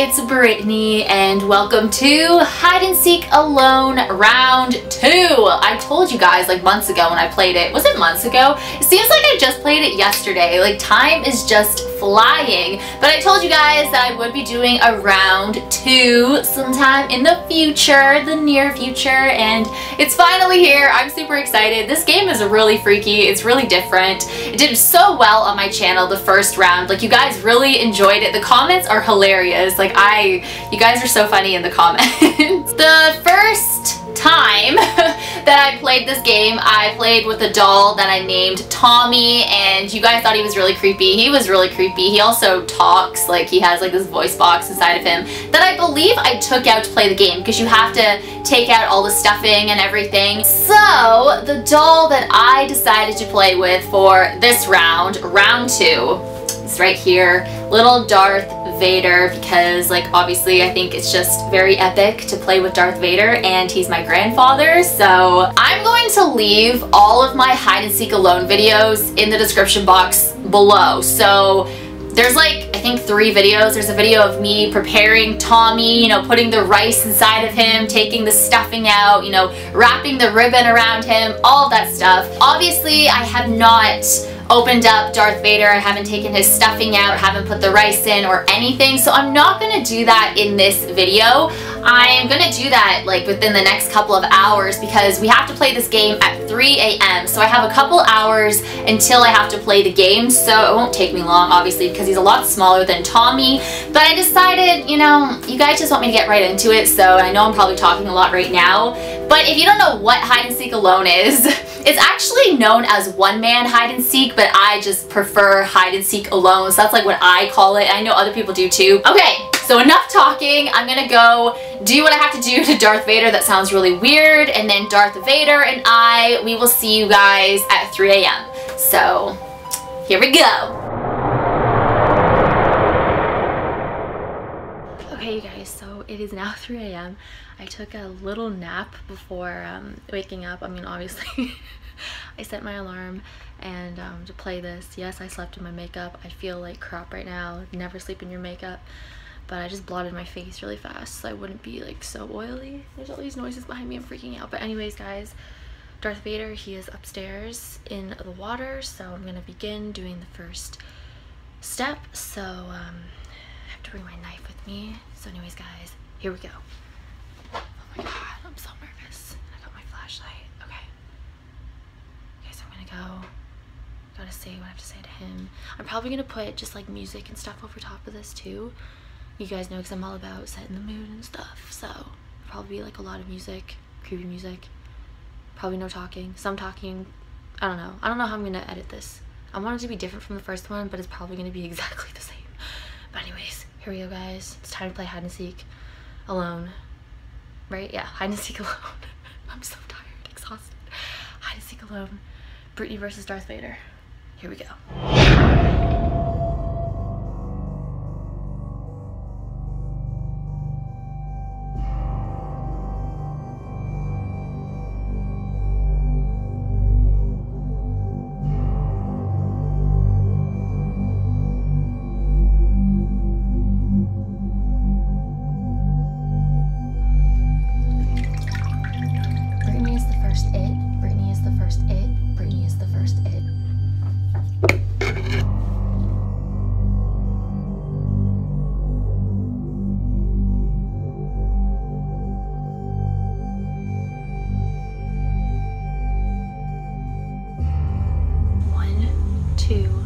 it's Brittney and welcome to Hide and Seek Alone Round 2. I told you guys like months ago when I played it. Was it months ago? It seems like I just played it yesterday. Like time is just flying. But I told you guys that I would be doing a round 2 sometime in the future, the near future, and it's finally here. I'm super excited. This game is really freaky. It's really different. It did so well on my channel the first round. Like you guys really enjoyed it. The comments are hilarious. Like I, you guys are so funny in the comments. the first time that I played this game, I played with a doll that I named Tommy and you guys thought he was really creepy. He was really creepy. He also talks, like he has like this voice box inside of him that I believe I took out to play the game because you have to take out all the stuffing and everything. So the doll that I decided to play with for this round, round two, is right here, little Darth Vader because like obviously I think it's just very epic to play with Darth Vader and he's my grandfather. So I'm going to leave all of my hide and seek alone videos in the description box below. So there's like I think three videos. There's a video of me preparing Tommy you know putting the rice inside of him taking the stuffing out you know wrapping the ribbon around him all that stuff. Obviously I have not opened up Darth Vader. I haven't taken his stuffing out, haven't put the rice in or anything. So I'm not going to do that in this video. I'm going to do that like within the next couple of hours because we have to play this game at 3 a.m. So I have a couple hours until I have to play the game. So it won't take me long, obviously, because he's a lot smaller than Tommy. But I decided, you know, you guys just want me to get right into it. So I know I'm probably talking a lot right now. But if you don't know what hide and seek alone is, it's actually known as one man hide and seek, but I just prefer hide and seek alone. So that's like what I call it. I know other people do too. Okay, so enough talking. I'm gonna go do what I have to do to Darth Vader. That sounds really weird. And then Darth Vader and I, we will see you guys at 3 a.m. So here we go. You guys, so it is now 3 a.m. I took a little nap before um, waking up. I mean, obviously, I set my alarm and um, to play this. Yes, I slept in my makeup. I feel like crap right now. Never sleep in your makeup but I just blotted my face really fast so I wouldn't be like so oily. There's all these noises behind me, I'm freaking out. But anyways guys, Darth Vader, he is upstairs in the water, so I'm gonna begin doing the first step. So um, I have to bring my knife with me. So anyways guys, here we go. Oh my god, I'm so nervous. I got my flashlight, okay. Okay, so I'm gonna go gotta say what I have to say to him. I'm probably gonna put just like music and stuff over top of this too you guys know because I'm all about setting the mood and stuff. So probably like a lot of music, creepy music. Probably no talking. Some talking. I don't know. I don't know how I'm gonna edit this. I want it to be different from the first one, but it's probably gonna be exactly the same. But anyways, here we go guys. It's time to play hide and seek alone. Right? Yeah, hide and seek alone. I'm so tired, exhausted. Hide and seek alone. Brittney versus Darth Vader. Here we go. I